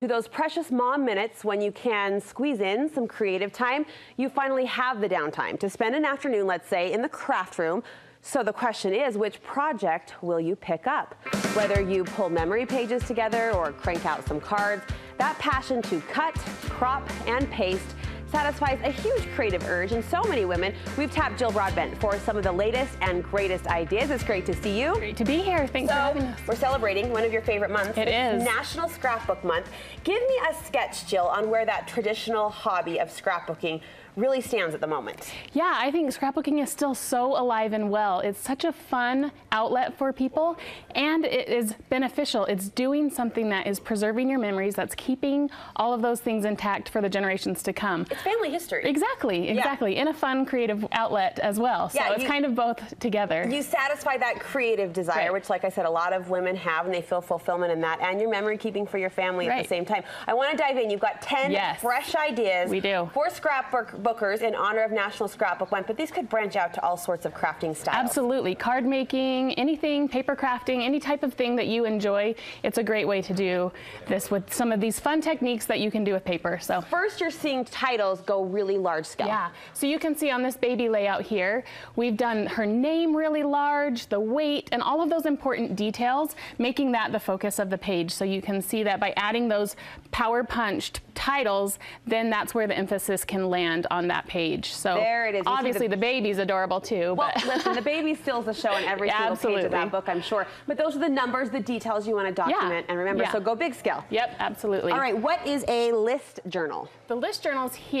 To those precious mom minutes when you can squeeze in some creative time, you finally have the downtime to spend an afternoon, let's say, in the craft room. So the question is, which project will you pick up? Whether you pull memory pages together or crank out some cards, that passion to cut, crop, and paste satisfies a huge creative urge in so many women. We've tapped Jill Broadbent for some of the latest and greatest ideas. It's great to see you. Great to be here. Thanks so, for having us. We're celebrating one of your favorite months. It it's. National Scrapbook Month. Give me a sketch, Jill, on where that traditional hobby of scrapbooking really stands at the moment. Yeah, I think scrapbooking is still so alive and well. It's such a fun outlet for people and it is beneficial. It's doing something that is preserving your memories, that's keeping all of those things intact for the generations to come. It's family history. Exactly, exactly. Yeah. In a fun, creative outlet as well. So yeah, it's you, kind of both together. You satisfy that creative desire, right. which like I said, a lot of women have and they feel fulfillment in that and your memory keeping for your family right. at the same time. I want to dive in. You've got 10 yes. fresh ideas we do. for scrapbook bookers in honor of National Scrapbook Month, but these could branch out to all sorts of crafting styles. Absolutely. Card making, anything, paper crafting, any type of thing that you enjoy, it's a great way to do this with some of these fun techniques that you can do with paper. So First, you're seeing titles go really large scale. Yeah. So you can see on this baby layout here, we've done her name really large, the weight, and all of those important details, making that the focus of the page. So you can see that by adding those power punched titles, then that's where the emphasis can land on that page. So there it is. You obviously the, the, baby's adorable too. Well, listen, the baby steals the show in every yeah, single absolutely. page of that book, I'm sure. But those are the numbers, the details you want to document yeah. and remember. Yeah. So go big scale. Yep, absolutely. All right, what is a list journal? The list journal's here,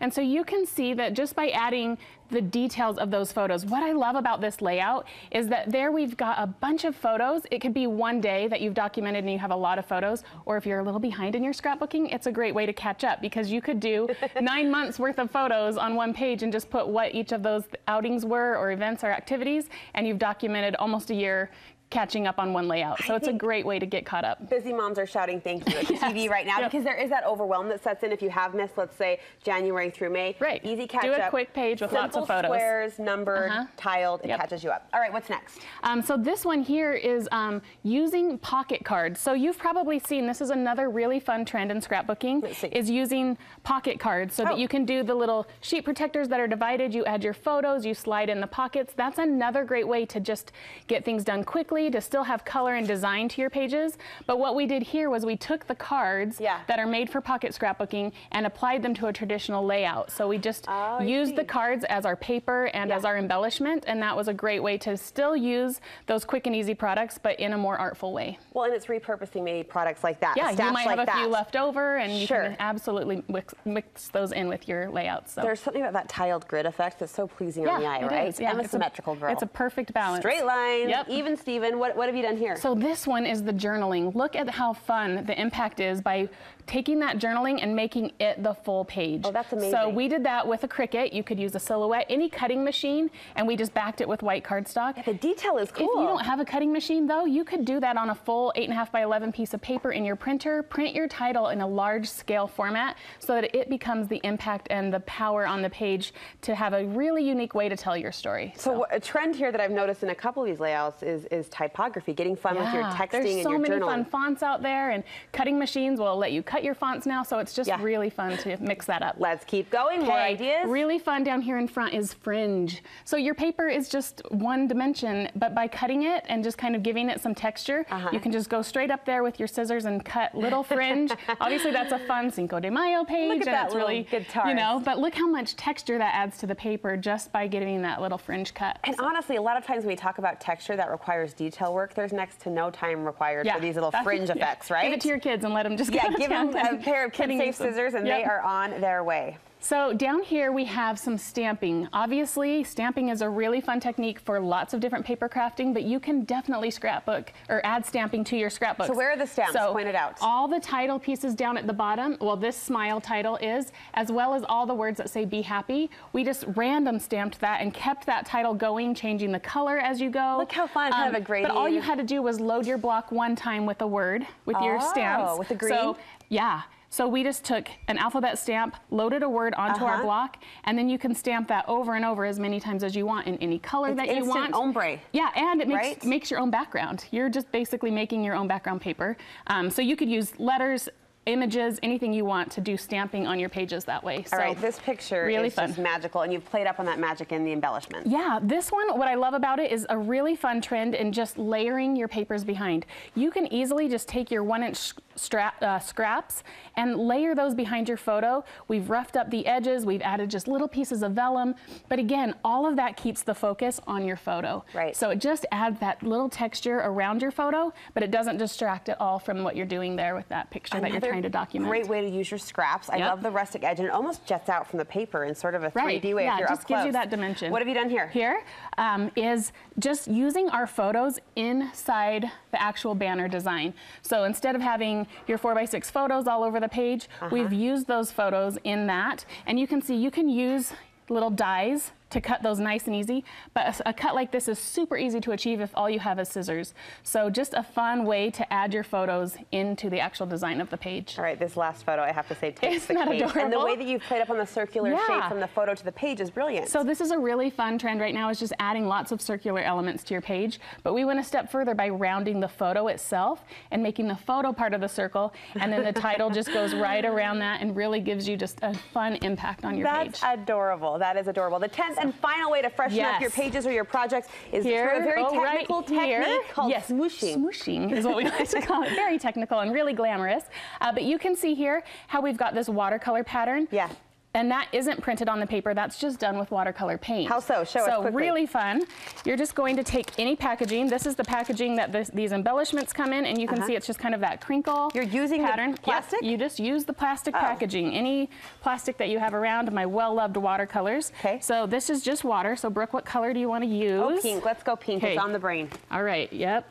and so you can see that just by adding the details of those photos. What I love about this layout is that there we've got a bunch of photos. It could be one day that you've documented and you have a lot of photos, or if you're a little behind in your scrapbooking, it's a great way to catch up because you could do nine months worth of photos on one page and just put what each of those outings were or events or activities, and you've documented almost a year catching up on one layout. So I it's a great way to get caught up. Busy moms are shouting thank you at the yes. TV right now yep. because there is that overwhelm that sets in if you have missed, let's say, January through May. Right. Easy catch up. Do up. a quick page with Simple lots of photos. squares, numbered, uh -huh. tiled, it yep. catches you up. All right, what's next? Um, so this one here is um, using pocket cards. So you've probably seen, this is another really fun trend in scrapbooking, is using pocket cards so oh. that you can do the little sheet protectors that are divided, you add your photos, you slide in the pockets. That's another great way to just get things done quickly, to still have color and design to your pages. But what we did here was we took the cards yeah. that are made for pocket scrapbooking and applied them to a traditional layout. So we just oh, used the cards as our paper and yeah. as our embellishment, and that was a great way to still use those quick and easy products, but in a more artful way. Well, and it's repurposing maybe products like that. Yeah, you might like have a that. few left over, and you sure. can absolutely mix, mix, those in with your layouts. So. There's something about that tiled grid effect that's so pleasing yeah, on the eye, right? Is. Yeah, I'm a symmetrical a, girl. It's a perfect balance. Straight lines, yep. even Steven. What, what have you done here? So this one is the journaling. Look at how fun the impact is by taking that journaling and making it the full page. Oh, that's amazing. So we did that with a Cricut. You could use a Silhouette, any cutting machine, and we just backed it with white cardstock. Yeah, the detail is cool. If you don't have a cutting machine, though, you could do that on a full 8.5 by 11 piece of paper in your printer, print your title in a large scale format so that it becomes the impact and the power on the page to have a really unique way to tell your story. So, so a trend here that I've noticed in a couple of these layouts is, is typography, getting fun yeah, with your texting and your journaling. There's so many fun fonts out there, and cutting machines will let you cut your fonts now, so it's just yeah. really fun to mix that up. Let's keep going. More ideas. Really fun down here in front is fringe. So your paper is just one dimension, but by cutting it and just kind of giving it some texture, uh -huh. you can just go straight up there with your scissors and cut little fringe. Obviously, that's a fun Cinco de Mayo page, look at and that it's really guitar. you know. But look how much texture that adds to the paper just by giving that little fringe cut. And so. honestly, a lot of times when we talk about texture that requires detail work, there's next to no time required yeah. for these little fringe effects, right? Give it to your kids and let them just get. yeah, give them a pair of kid-safe scissors and yep. they are on their way. So down here we have some stamping. Obviously, stamping is a really fun technique for lots of different paper crafting, but you can definitely scrapbook or add stamping to your scrapbook. So where are the stamps? So Point it out. All the title pieces down at the bottom, well this smile title is, as well as all the words that say be happy. We just random stamped that and kept that title going, changing the color as you go. Look how fun, um, kind of a gradient. But all you had to do was load your block one time with a word, with oh, your stamps. Oh, with the green? So, yeah. So we just took an alphabet stamp, loaded a word onto uh -huh. our Uh-huh. block, and then you can stamp that over and over as many times as you want in any color it's that you want. ombre. Yeah, and it makes, right? makes your own background. You're just basically making your own background paper. Um, so you could use letters, images, anything you want to do stamping on your pages that way. All right, this picture really is fun. just magical, and you've played up on that magic in the embellishment. Yeah, this one, what I love about it is a really fun trend in just layering your papers behind. You can easily just take your one inch uh, scraps and layer those behind your photo. We've roughed up the edges, we've added just little pieces of vellum, but again, all of that keeps the focus on your photo. Right. So it just adds that little texture around your photo, but it doesn't distract at all from what you're doing there with that picture that you're Another trying to document. Great way to use your scraps. I love the rustic edge, and it almost jets out from the paper in sort of a 3D Right. way yeah, if you're it just gives you that dimension. What have you done here? Here um, is just using our photos inside the actual banner design. So instead of having your 4x6 photos all over the page, Uh-huh. we've used those photos in that. And you can see you can use little dies to cut those nice and easy, but a, a cut like this is super easy to achieve if all you have is scissors. So just a fun way to add your photos into the actual design of the page. All right, this last photo, I have to say, takes Isn't the cake. And the way that you've played up on the circular shape from the photo to the page is brilliant. So this is a really fun trend right now is just adding lots of circular elements to your page, but we went a step further by rounding the photo itself and making the photo part of the circle, and then the title just goes right around that and really gives you just a fun impact on your That's page. That's adorable. That is adorable. The tenth and final way to freshen up your pages or your projects is Here, through a very oh, right technical here. technique called yes, smooshing. Smooshing is what we like to call it. Very technical and really glamorous. Uh, but you can see here how we've got this watercolor pattern. Yeah. And that isn't printed on the paper, that's just done with watercolor paint. How so? Show us So quickly. really fun. You're just going to take any packaging. This is the packaging that this, these embellishments come in, and you can Uh-huh. see it's just kind of that crinkle You're using the pattern. Plastic? you just use the plastic Oh. packaging. Any plastic that you have around, my well-loved watercolors. 'Kay. So this is just water. So Brooke, what color do you want to use? Oh, pink. Let's go pink. It's on the brain. All right, yep.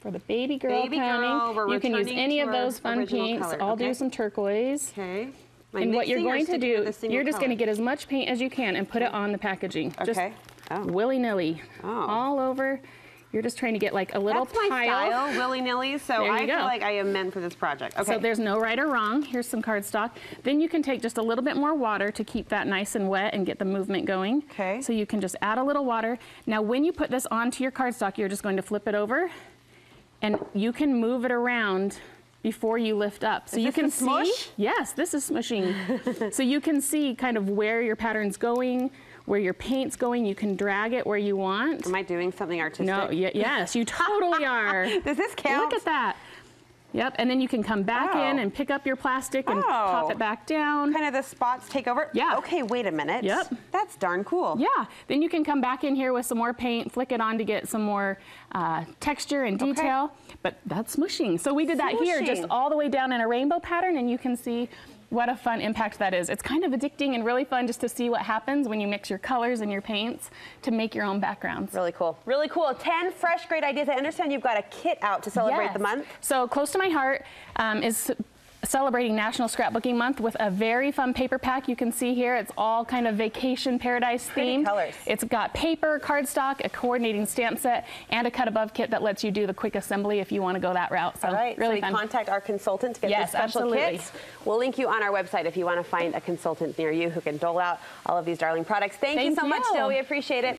For the baby girl Baby counting, girl, you can use any of those fun pinks. color, I'll okay. do some turquoise. Okay. And what you're going to do, you're just going to get as much paint as you can and put it on the packaging. Just Okay. Oh. willy-nilly, Oh. all over. You're just trying to get like a little That's my pile. style, willy nilly. So I feel like I am meant for this project. Okay. So there's no right or wrong. Here's some cardstock. Then you can take just a little bit more water to keep that nice and wet and get the movement going. Okay. So you can just add a little water. Now when you put this onto your cardstock, you're just going to flip it over and you can move it around before you lift up. So Is you can smush? see, yes, this is smushing. so you can see kind of where your pattern's going, where your paint's going. You can drag it where you want. Am I doing something artistic? No, yes, you totally are. Does this count? Look at that. Yep, and then you can come back Oh. in and pick up your plastic and Oh. pop it back down. Kind of the spots take over? Yeah. Okay, wait a minute. Yep. That's darn cool. Yeah, then you can come back in here with some more paint, flick it on to get some more uh, texture and Okay. detail. But that's smushing. So we did that here, just all the way down in a rainbow pattern, and you can see what a fun impact that is. It's kind of addicting and really fun just to see what happens when you mix your colors and your paints to make your own backgrounds. Really cool. Really cool. 10 fresh, great ideas. I understand you've got a kit out to celebrate the Yes. month. So close to my heart um, is celebrating National Scrapbooking Month with a very fun paper pack. You can see here it's all kind of vacation paradise Pretty themed. colors. It's got paper, cardstock, a coordinating stamp set, and a cut above kit that lets you do the quick assembly if you want to go that route. So All right. really so fun. we contact our consultant to get Yes, these special absolutely. kits. We'll link you on our website if you want to find a consultant near you who can dole out all of these darling products. Thank, you Thank so much, you. Jill. We appreciate it.